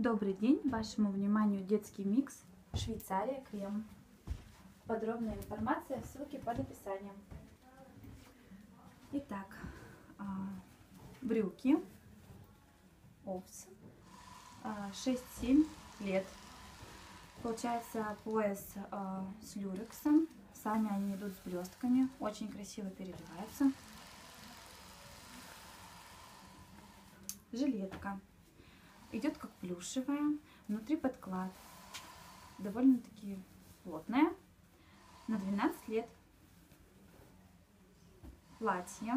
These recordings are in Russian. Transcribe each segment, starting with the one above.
Добрый день! Вашему вниманию детский микс Швейцария крем. Подробная информация, ссылки под описанием. Итак, а, брюки овс 6-7 лет. Получается пояс а, с люрексом. Сами они идут с блестками, очень красиво переливаются. Жилетка идет как плюшевая, внутри подклад, довольно-таки плотная, на 12 лет. Платье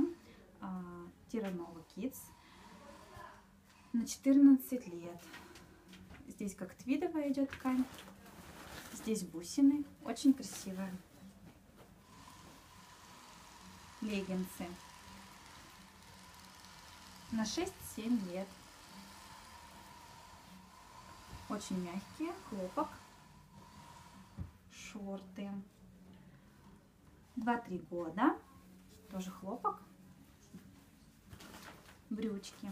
э, Тиранова Kids на 14 лет. Здесь как твидовая идет ткань, здесь бусины, очень красивая. Леггинсы на 6-7 лет. Очень мягкие, хлопок, шорты. 2-3 года, тоже хлопок, брючки.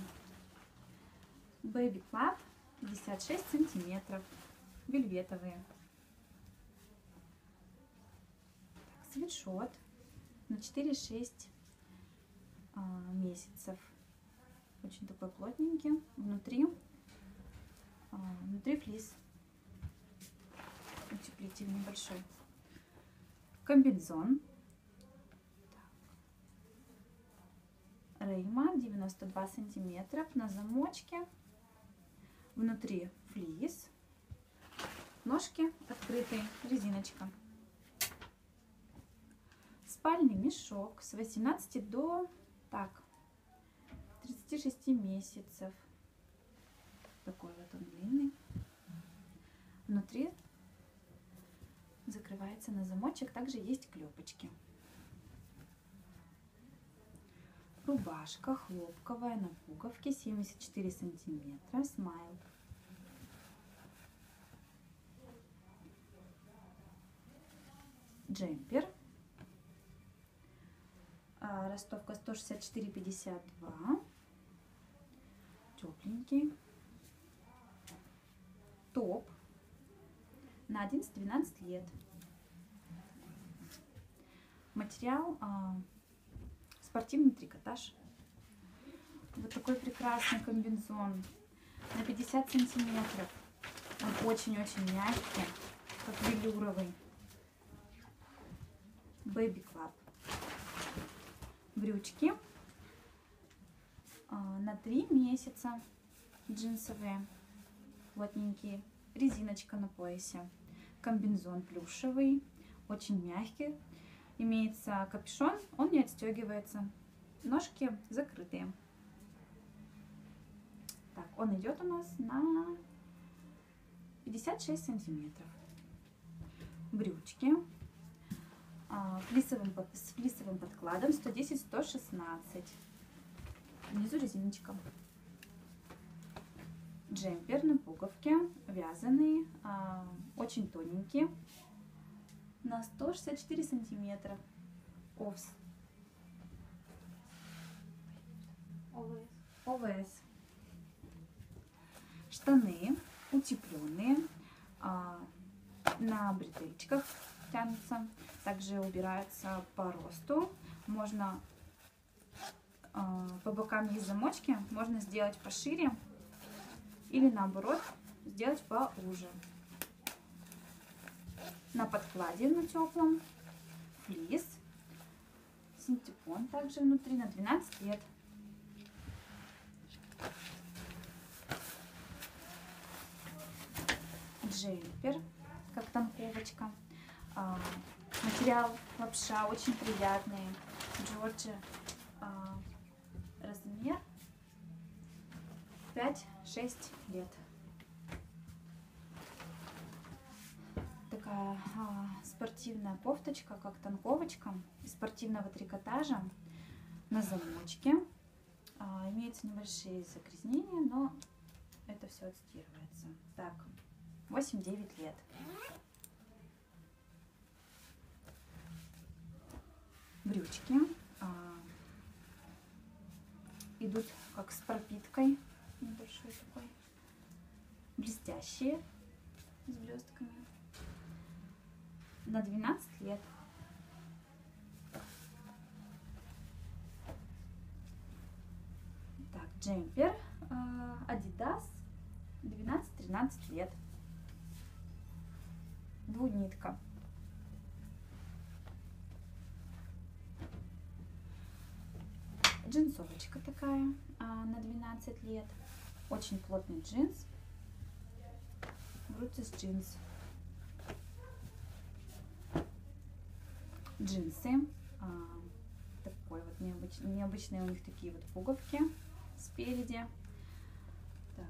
Baby Club 56 сантиметров, вельветовые. Так, свитшот на 4-6 а, месяцев. Очень такой плотненький. Внутри внутри флис. Утеплитель небольшой. Комбинзон. Рейма 92 сантиметра на замочке. Внутри флис. Ножки открытые, резиночка. Спальный мешок с 18 до так 36 месяцев такой вот он длинный. Внутри закрывается на замочек. Также есть клепочки. Рубашка хлопковая на пуговке 74 сантиметра. Смайл. Джемпер. А, ростовка 164,52. Тепленький топ на 11-12 лет. Материал а, спортивный трикотаж. Вот такой прекрасный комбинзон на 50 сантиметров. Он очень-очень мягкий, как велюровый. Baby Club. Брючки а, на 3 месяца джинсовые плотненькие, резиночка на поясе, комбинзон плюшевый, очень мягкий, имеется капюшон, он не отстегивается, ножки закрытые. Так, он идет у нас на 56 сантиметров. Брючки а, флисовым, с флисовым подкладом 110-116. Внизу резиночка джемпер на пуговке, вязаный, а, очень тоненький, на 164 сантиметра. Овс. ОВС. Штаны утепленные, а, на бретельчиках тянутся, также убираются по росту. Можно а, по бокам есть замочки, можно сделать пошире или наоборот сделать поуже. На подкладе на теплом флис, синтепон также внутри на 12 лет. Джемпер, как танковочка. А, материал лапша очень приятный. Джорджи а, размер 5-6 лет. Такая а, спортивная кофточка, как танковочка, из спортивного трикотажа на замочке. А, имеются небольшие загрязнения, но это все отстирывается. Так, 8-9 лет. Брючки а, идут как с пропиткой небольшой такой. блестящие с блестками. На 12 лет. Так, джемпер э, Adidas 12-13 лет. Двунитка. Джинсовочка такая а, на 12 лет. Очень плотный джинс. Брутис джинс. Джинсы. А, такой вот необыч... необычные у них такие вот пуговки спереди. Так.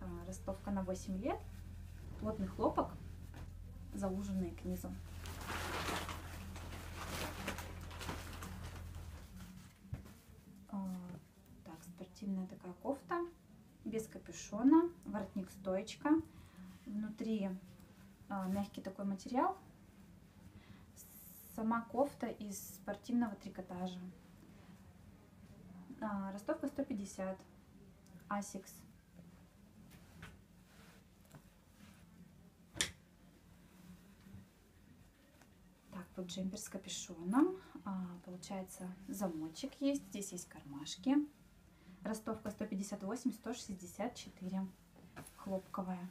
А, ростовка на 8 лет. Плотный хлопок, зауженный к низу. Так, спортивная такая кофта, без капюшона, воротник стоечка. Внутри а, мягкий такой материал. Сама кофта из спортивного трикотажа. А, ростовка 150. Asics. Так, вот джемпер с капюшоном. А, получается, замочек есть. Здесь есть кармашки. Ростовка 158, 164. Хлопковая.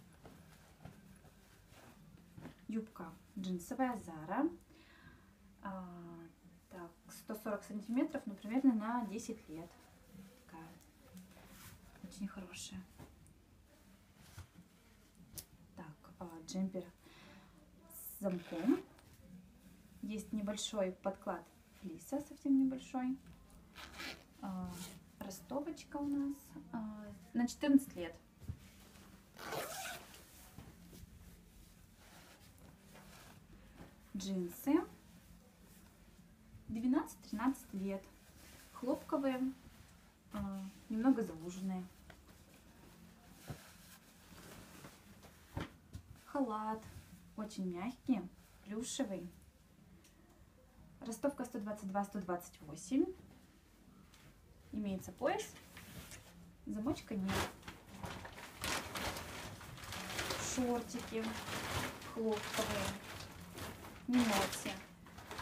Юбка джинсовая Зара. А, так, 140 сантиметров, ну, примерно на 10 лет. Такая. Очень хорошая. Так, а, джемпер с замком. Есть небольшой подклад флиса, совсем небольшой. А, ростовочка у нас а, на 14 лет. Джинсы 12-13 лет. Хлопковые, а, немного зауженные. Халат очень мягкий, плюшевый. Ростовка 122-128. Имеется пояс. Замочка нет. Шортики хлопковые. Миноти.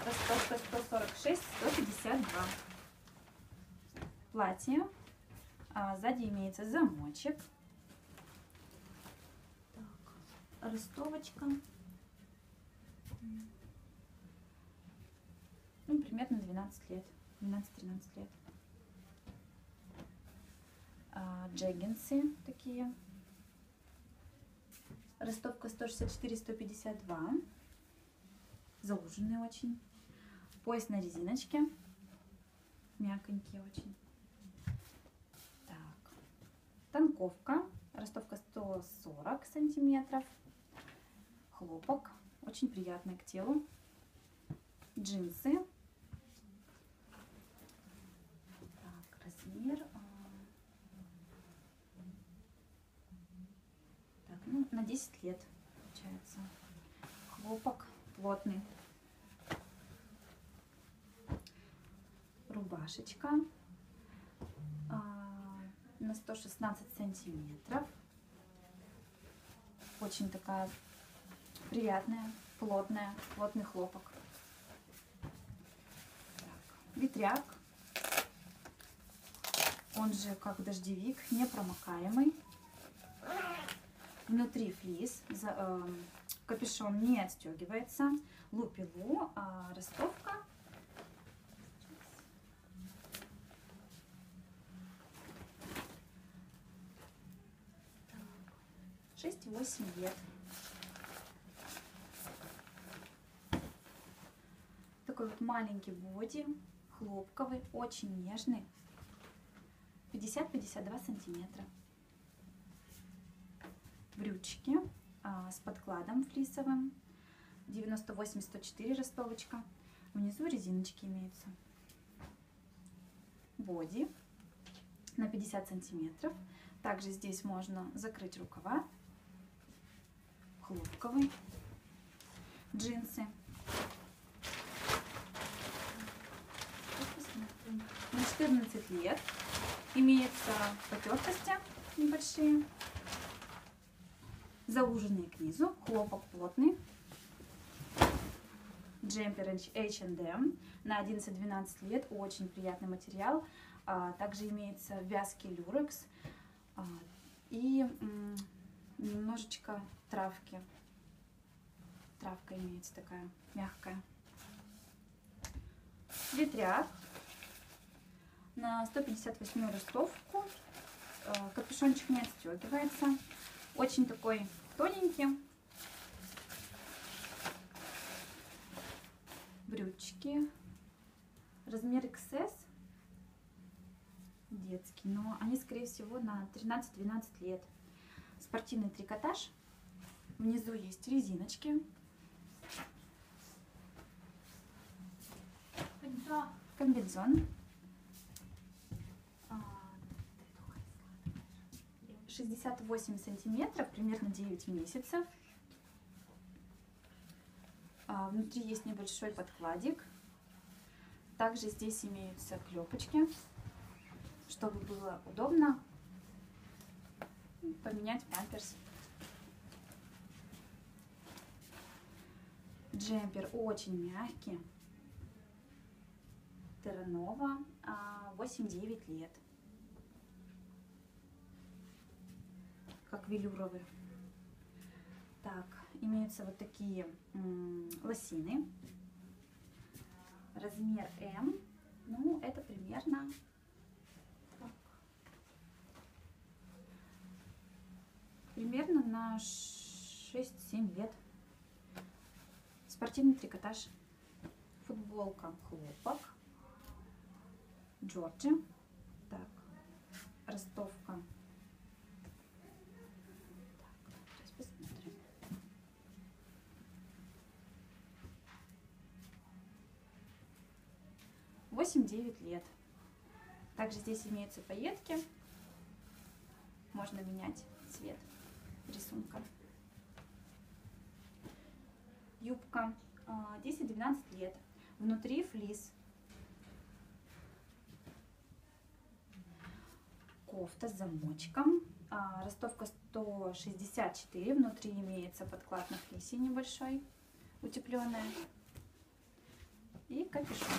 Ростовка 146-152. Платье. А сзади имеется замочек. Так, ростовочка. Ну, примерно 12 лет. 12-13 лет. А, джеггинсы такие. Ростовка 164-152. Зауженные очень. Пояс на резиночке. Мягонький очень. Так. Танковка. Ростовка 140 сантиметров. Хлопок. Очень приятный к телу. Джинсы. Так, размер. а, Так, ну, на 10 лет получается. Хлопок плотный. Рубашечка а, на 116 сантиметров. Очень такая приятная, плотная, плотный хлопок. Так, ветряк, он же как дождевик, непромокаемый. Внутри флис, за, э, капюшон не отстегивается. Лупилу, а ростовка. 6-8 лет. Такой вот маленький боди, хлопковый, очень нежный. 50-52 сантиметра. Брючки а, с подкладом флисовым. 98-104 ростовочка. Внизу резиночки имеются. Боди на 50 сантиметров. Также здесь можно закрыть рукава. Хлопковый. Джинсы. На 14 лет имеются потертости небольшие. Зауженные к низу, хлопок плотный, джемпер H&M на 11-12 лет, очень приятный материал. А, также имеется вязкий люрекс а, и немножечко травки. Травка имеется такая мягкая. Ветряк на 158 ростовку. А, капюшончик не отстегивается. Очень такой тоненький. Брючки. Размер XS. Детский. Но они, скорее всего, на 13-12 лет. Спортивный трикотаж. Внизу есть резиночки. Комбинзон. 68 сантиметров, примерно 9 месяцев. А, внутри есть небольшой подкладик. Также здесь имеются клепочки, чтобы было удобно поменять памперс. Джемпер очень мягкий. Терранова, 8-9 а, лет. Как велюровый. Так, имеются вот такие лосины. Размер М. Ну, это примерно... Так, примерно на 6-7 лет. Спортивный трикотаж. Футболка хлопок. Джорджи. Так, ростовка 8-9 лет. Также здесь имеются пайетки. Можно менять цвет рисунка. Юбка 10-12 а, лет. Внутри флис. Кофта с замочком. А, ростовка 164. Внутри имеется подклад на флисе небольшой, утепленная. И капюшон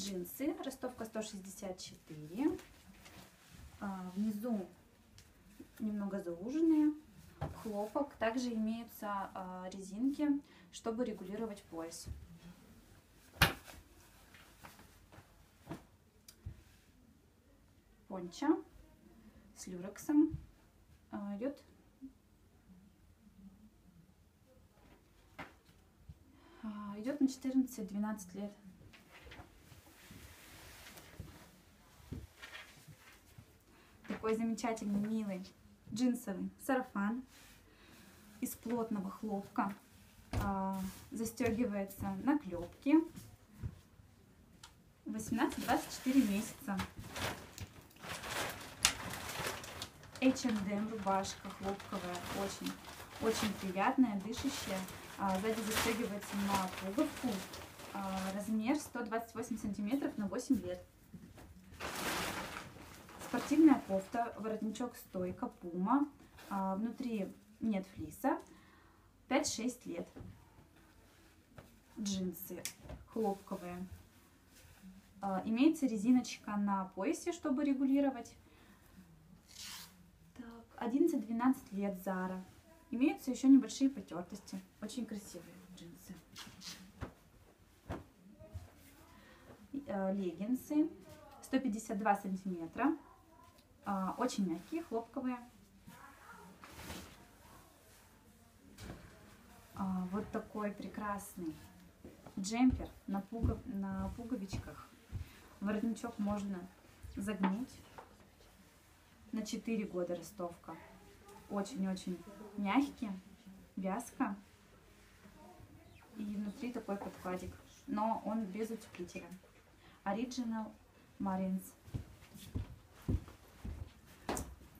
джинсы, ростовка 164. А, внизу немного зауженные, хлопок. Также имеются а, резинки, чтобы регулировать пояс. Понча с люрексом а, идет идет на 14-12 лет. Такой замечательный, милый джинсовый сарафан из плотного хлопка. А, застегивается на клепки. 18-24 месяца. H&M рубашка хлопковая, очень, очень приятная, дышащая. А, сзади застегивается на пуговку. А, размер 128 сантиметров на 8 лет. Спортивная кофта, воротничок стойка, пума. А, внутри нет флиса. 5-6 лет. Джинсы хлопковые. А, имеется резиночка на поясе, чтобы регулировать. 11-12 лет Зара. Имеются еще небольшие потертости. Очень красивые джинсы. Э, леггинсы 152 сантиметра. А, очень мягкие, хлопковые. А, вот такой прекрасный джемпер на, пугов, на пуговичках. Воротничок можно загнуть. На 4 года ростовка. Очень-очень мягкий, вязка. И внутри такой подкладик. Но он без утеплителя. Original Marines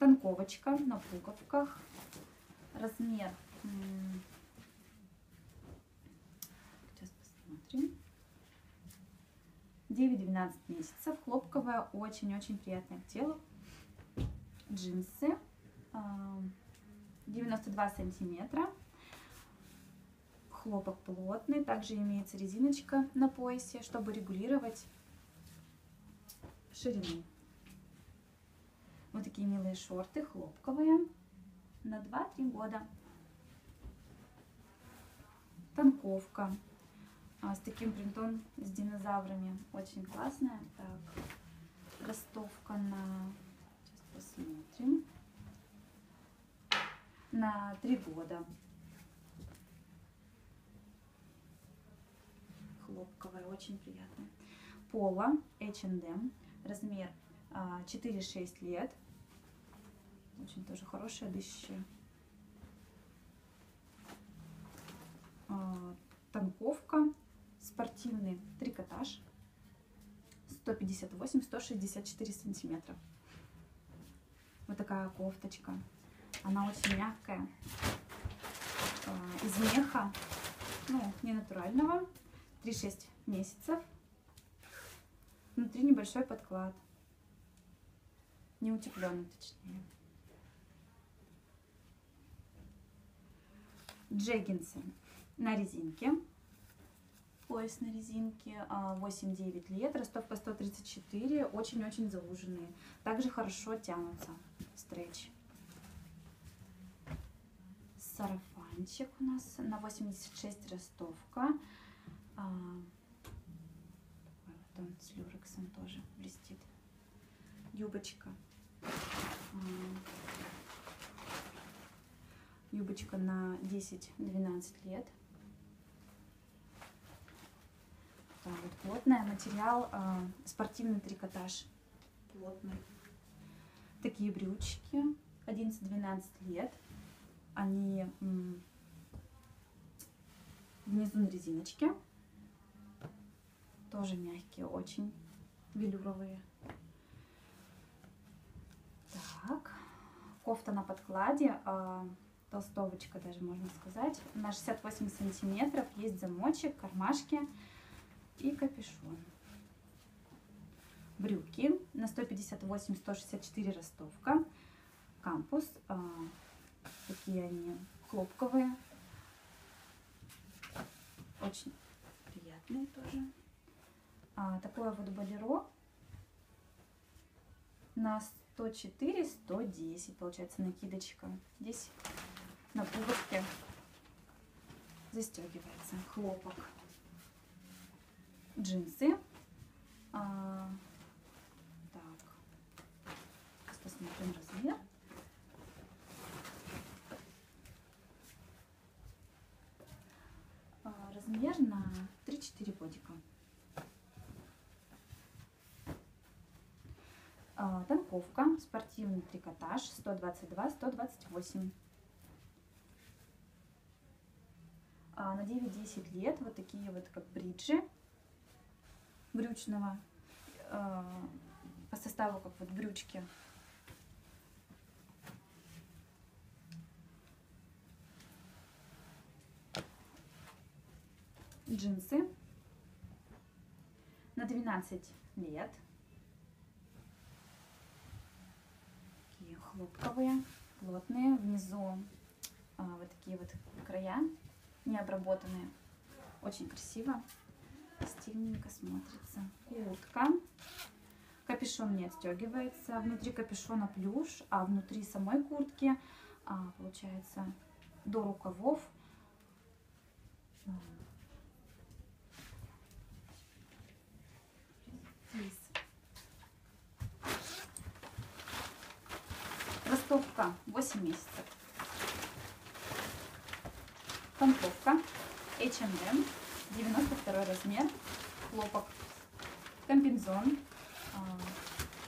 Танковочка на пуговках. Размер. Сейчас посмотрим. 9-12 месяцев. Хлопковая, очень-очень приятная к телу. Джинсы. а, 92 сантиметра. Хлопок плотный. Также имеется резиночка на поясе, чтобы регулировать ширину. Вот такие милые шорты, хлопковые, на 2-3 года. Танковка а, с таким принтом, с динозаврами. Очень классная. Так, ростовка на... Сейчас посмотрим. На 3 года. Хлопковая, очень приятная. Пола H&M, размер 4-6 а, лет. Очень тоже хорошая, дышащая. А, танковка, спортивный трикотаж. 158-164 сантиметра. Вот такая кофточка. Она очень мягкая. А, из меха, ну, не натурального. 3-6 месяцев. Внутри небольшой подклад. Не утепленный, точнее. Джеггинсы на резинке. Пояс на резинке 8-9 а, лет, ростовка 134, очень-очень зауженные. Также хорошо тянутся, стретч. Сарафанчик у нас на 86 ростовка. А, вот он с люрексом тоже блестит. Юбочка. Юбочка на 10-12 лет. Так, вот плотная, материал э, спортивный трикотаж. Плотный. Такие брючки, 11-12 лет. Они внизу на резиночке. Тоже мягкие, очень велюровые. Так, кофта на подкладе. Э, толстовочка даже можно сказать. На 68 сантиметров есть замочек, кармашки и капюшон. Брюки на 158-164 ростовка. Кампус. А, такие они хлопковые. Очень приятные тоже. А, такое вот болеро на 104-110 получается накидочка. Здесь на пуговке застегивается хлопок. Джинсы. А, так, сейчас посмотрим размер. А, размер на 3-4 годика. Танковка, спортивный трикотаж 122-128. А, на 9-10 лет вот такие вот как бриджи брючного а, по составу как вот брючки. Джинсы на 12 лет. Такие хлопковые, плотные. Внизу а, вот такие вот края необработанные. Очень красиво, стильненько смотрится. Куртка. Капюшон не отстегивается. Внутри капюшона плюш, а внутри самой куртки а, получается до рукавов. Ростовка 8 месяцев. Танковка H&M, 92 размер, хлопок, комбинзон, а,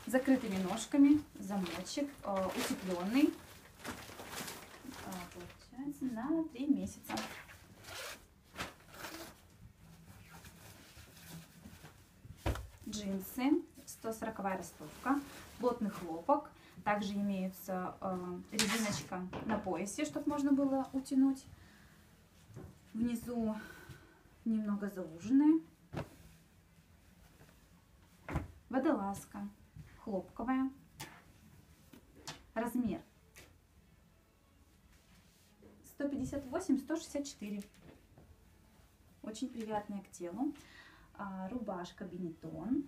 закрытыми ножками, замочек, а, утепленный, а, получается на 3 месяца. Джинсы, 140 ростовка, плотный хлопок, также имеется резиночка на поясе, чтобы можно было утянуть. Внизу немного зауженные. Водолазка хлопковая. Размер 158-164. Очень приятная к телу. А, рубашка Бенетон.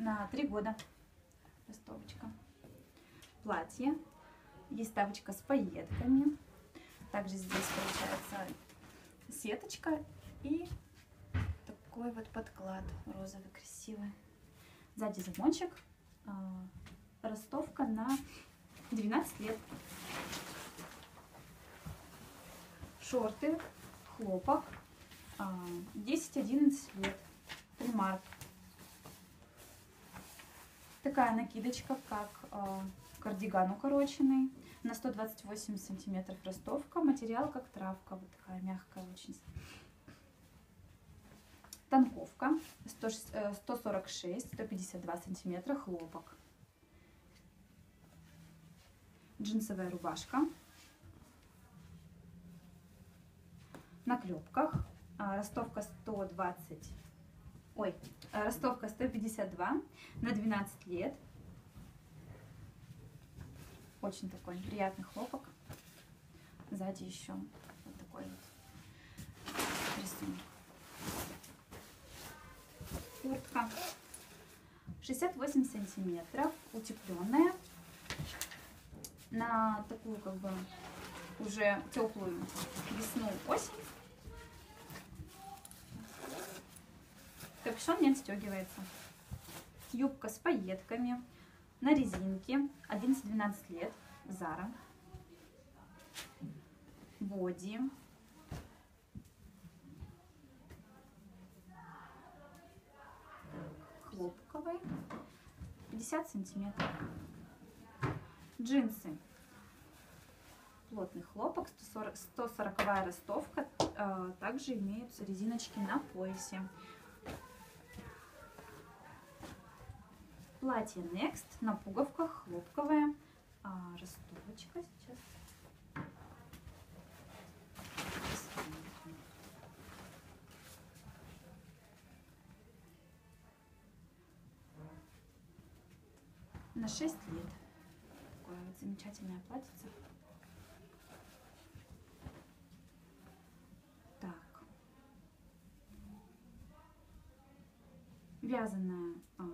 На три года. Ростовочка. Платье. Есть тавочка с пайетками. Также здесь получается сеточка и такой вот подклад розовый красивый. Сзади замочек. А, ростовка на 12 лет. Шорты, хлопок, 10-11 а, лет. Примарк. Такая накидочка, как а, кардиган укороченный. На 128 сантиметров ростовка. Материал как травка. Вот такая мягкая очень. Танковка. 146-152 э, сантиметра хлопок. Джинсовая рубашка. На клепках. А, ростовка 120. Ой, э, ростовка 152 на 12 лет. Очень такой приятный хлопок. Сзади еще вот такой вот рисунок. Куртка 68 сантиметров, утепленная на такую как бы уже теплую весну-осень. Капюшон не отстегивается. Юбка с пайетками на резинке, 11-12 лет, Зара. Боди. Хлопковый, 50 сантиметров. Джинсы. Плотный хлопок, 140, 140 ростовка. А, также имеются резиночки на поясе. Платье Next на пуговках, хлопковое. А, ростовочка сейчас. На 6 лет. Такое вот замечательное платьице. Так. Вязаная а,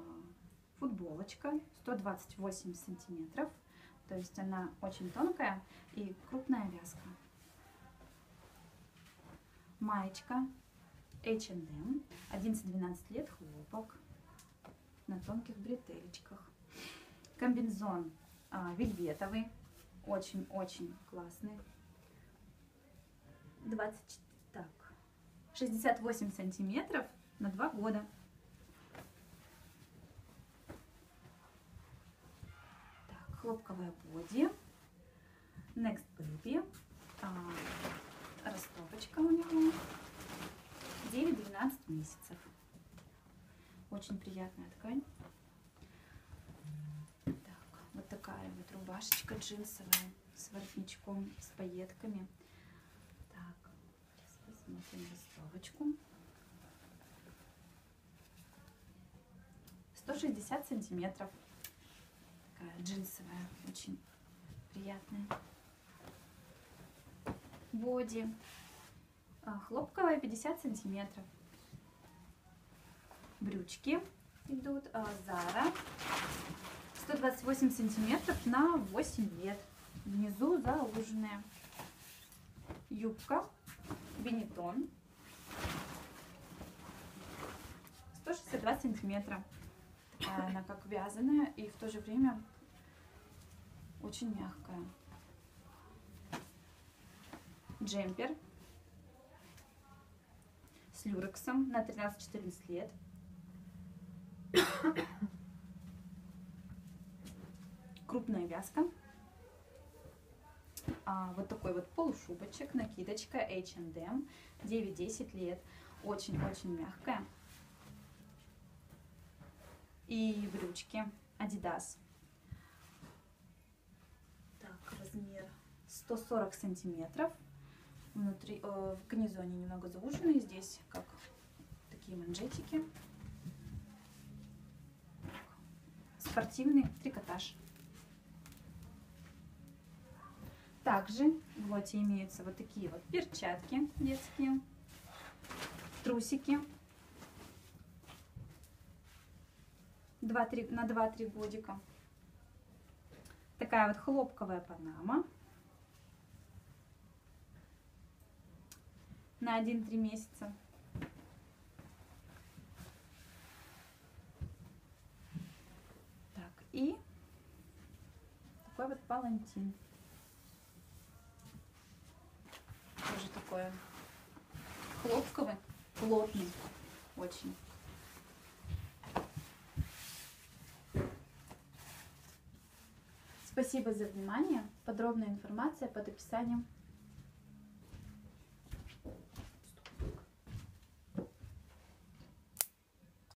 футболочка 128 сантиметров. То есть она очень тонкая и крупная вязка. Маечка H&M, 11-12 лет, хлопок на тонких бретелечках. Комбинзон а, вельветовый, очень-очень классный. 20, так, 68 сантиметров на 2 года. Хлопковая боди, Next Baby, а, ростовочка у него, 9-12 месяцев. Очень приятная ткань. Так, вот такая вот рубашечка джинсовая с воротничком, с пайетками. Так, сейчас посмотрим ростовочку. 160 сантиметров такая джинсовая, очень приятная. Боди. А, хлопковая 50 сантиметров. Брючки идут. А, Зара. 128 сантиметров на 8 лет. Внизу зауженная. Юбка. Бенетон. 162 сантиметра. А она как вязаная и в то же время очень мягкая. Джемпер с люрексом на 13-14 лет. Крупная вязка. А, вот такой вот полушубочек, накидочка H&M, 9-10 лет. Очень-очень мягкая и брючки Adidas. Так, размер 140 сантиметров. Внутри, э, в низу они немного зауженные. Здесь как такие манжетики. Спортивный трикотаж. Также в лоте имеются вот такие вот перчатки детские, трусики 2-3, на 2-3 годика. Такая вот хлопковая панама на 1-3 месяца. Так, и такой вот палантин. Тоже такое хлопковый, плотный очень. Спасибо за внимание. Подробная информация под описанием